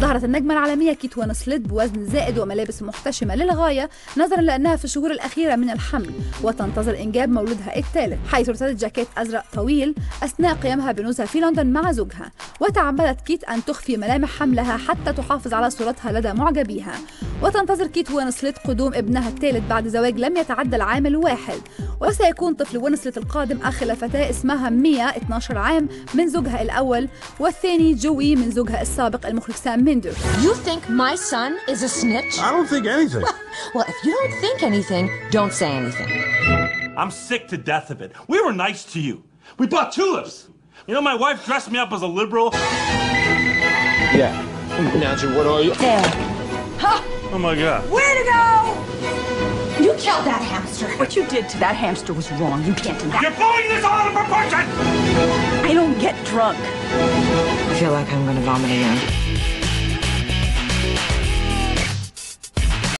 ظهرت النجمة العالمية كيت وينسلت بوزن زائد وملابس محتشمة للغاية نظرا لأنها في الشهور الأخيرة من الحمل وتنتظر إنجاب مولودها الثالث حيث ارتدت جاكيت أزرق طويل أثناء قيامها بنزهة في لندن مع زوجها. وتعمدت كيت أن تخفي ملامح حملها حتى تحافظ على صورتها لدى معجبيها وتنتظر كيت وينسلت قدوم ابنها الثالث بعد زواج لم يتعدى العام الواحد وسيكون طفل وينسلت القادم أخ لفتاة اسمها ميا 12 عام من زوجها الأول والثاني جوي من زوجها السابق المخرج سام ميندر You think my son is a snitch? I don't think anything. Well, if you don't think anything, don't say anything. I'm sick to death of it. We were nice to you. We bought tulips. You know, my wife dressed me up as a liberal. Yeah. Announcer, what are you? There. Huh? Oh my God. Way to go! You killed that hamster. What you did to that hamster was wrong. You can't deny. You're blowing this all out of proportion! I don't get drunk. I feel like I'm gonna vomit again.